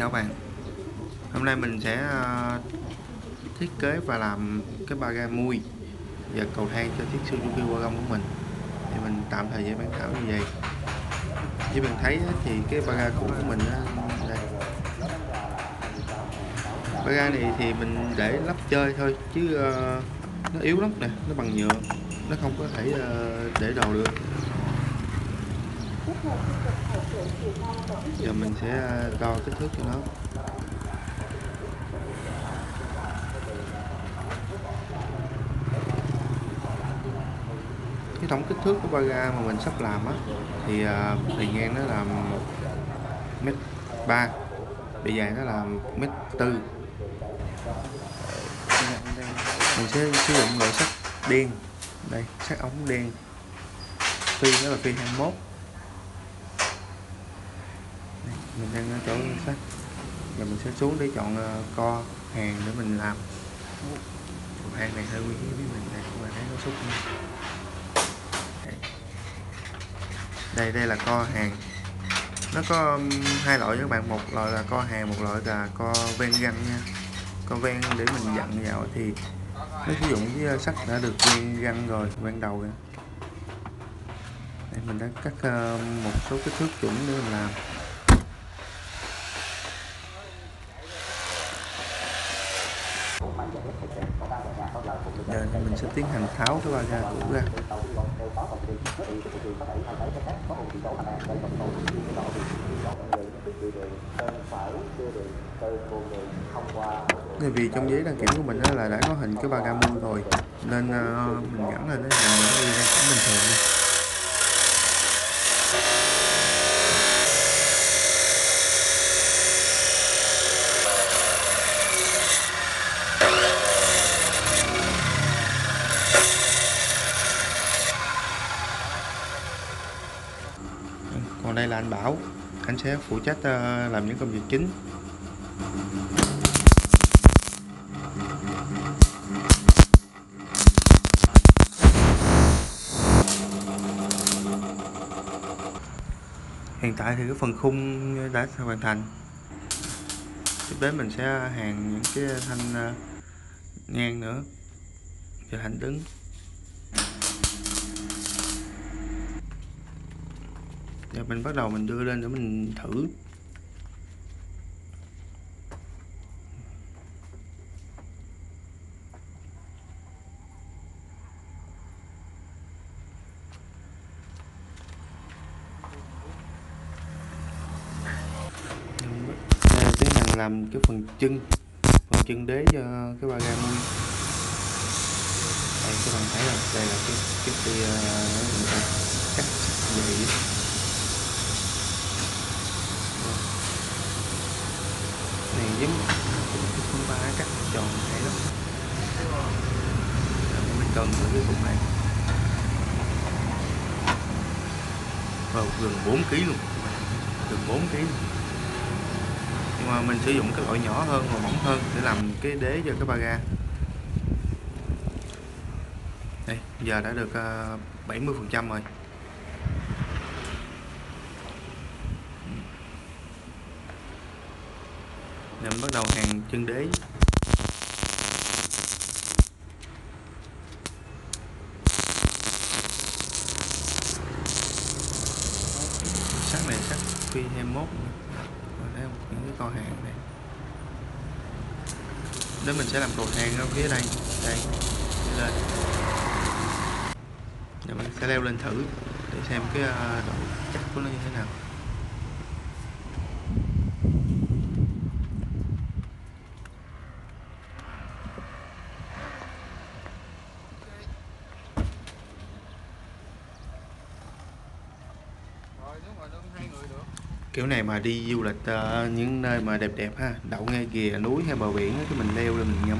chào bạn. Hôm nay mình sẽ ờ, thiết kế và làm cái ba ga mui và cầu thang cho chiếc Suzuki Wagon của mình. Thì mình tạm thời vậy bán thảo như vậy. Như bạn thấy thì cái ba ga cũ của mình đây. Ba ga này thì mình để lắp chơi thôi, chứ ờ, nó yếu lắm nè, nó bằng nhựa. Nó không có thể ờ, để đồ được giờ mình sẽ à, đo kích thước cho nó. Cái tổng kích thước của ba ga mà mình sắp làm á, thì à, bề ngang nó là mét ba bề dài nó là mét tư. Mình sẽ sử dụng loại sắt đen. Đây, sắt ống đen. Phi nó là phi 21 đây, mình đang ở chỗ sách. Giờ mình sẽ xuống để chọn ờ, co hàng để mình làm. Cầu hàng này hơi nguy hiểm với mình này các bạn thấy nó xúc nha. đây. đây là co hàng. Nó có hai loại các bạn. Một loại là co hàng, một loại là co ven găng nha. Co ven để mình dặn vào thì nó sử dụng với ờ, sắt đã được ven găng rồi ven đầu rồi. Đây, mình đã cắt ờ, một số kích thước chuẩn để mình làm. Giờ thì mình sẽ tiến hành tháo cái ba ga cũ ra. Vì trong giấy đăng kiểm của mình là đã có hình cái ba ga mui rồi, nên ờ, mình gắn lên nó thì mình ghi bình thường nha còn đây là anh Bảo, anh sẽ phụ trách ờ, làm những công việc chính. Hiện tại thì cái phần khung đã hoàn thành. Tiếp đến mình sẽ hàng những cái thanh ờ, ngang nữa. Cho thanh đứng. Giờ mình bắt đầu mình đưa lên để mình thử. Đây, tiến hành làm cái phần chân phần chân đế cho cái ba ga mui đây các bạn thấy là đây là cái cái tia ờ, cái, ta? Cắt vậy này cái phương ba cắt tròn hay lắm. Rồi mình cần ở cái cục này. Vào gần 4 kg luôn. Gần 4 kg nhưng mà mình sử dụng cái loại nhỏ hơn và mỏng hơn để làm cái đế cho cái ba ga. Đây, giờ đã được ờ, 70 phần trăm rồi. Nên bắt đầu hàng chân đế. Sắt này sắt phi 21 mốt Rồi thấy không? những cái con hàng này. Đến mình sẽ làm cầu thang ở phía đây. Đây. Đi lên. Rồi mình sẽ leo lên thử để xem cái ờ, độ chắc của nó như thế nào. Kiểu này mà đi du lịch uh, những nơi mà đẹp đẹp ha đậu ngay kìa núi hay bờ biển á, cái mình leo lên mình ngắm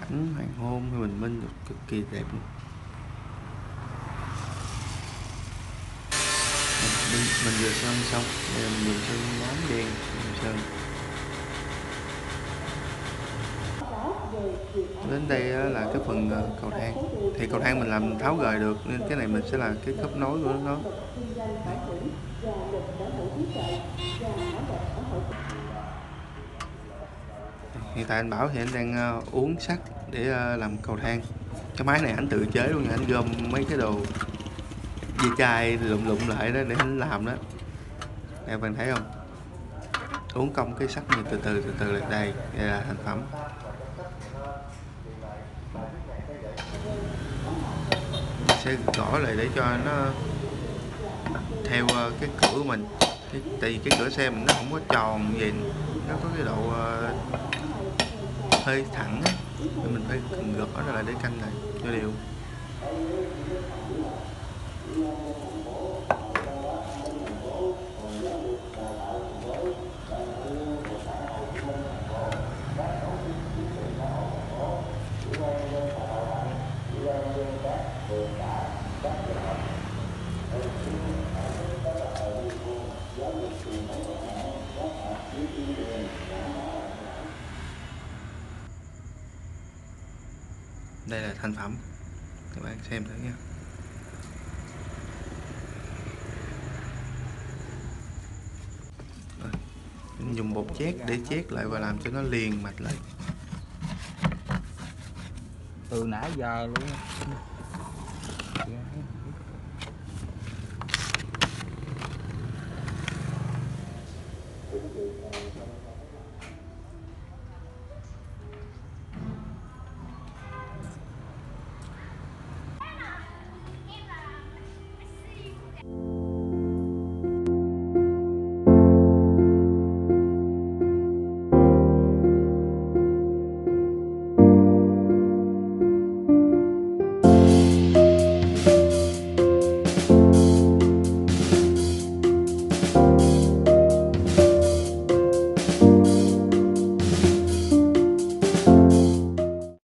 cảnh hoàng hôn hay bình minh cực kỳ đẹp luôn. Mình, mình vừa sơn xong mình vừa sơn nám đen mình sơn. Đến đây là cái phần ờ, cầu thang. Thì cầu thang mình làm tháo gời được, nên cái này mình sẽ là cái khớp nối của nó. Đấy. hiện tại anh Bảo thì anh đang ờ, uống sắt để ờ, làm cầu thang. Cái máy này anh tự chế luôn nha, anh gom mấy cái đồ dây chai lụm lụm lại đó để anh làm đó. Đây bạn thấy không? Uống công cái sắt này từ từ từ từ lại đây đây là thành phẩm. Sẽ gõ lại để cho nó theo ờ, cái cửa mình. Cái, tại vì cái cửa xe mình nó không có tròn gì nó có cái độ uh, hơi thẳng á nên mình phải cần gõ nó lại để canh lại cho đều. Đây là thành phẩm. Các bạn xem thử nha. Rồi, mình dùng bột chét để chét lại và làm cho nó liền mạch lại. Từ nãy giờ luôn.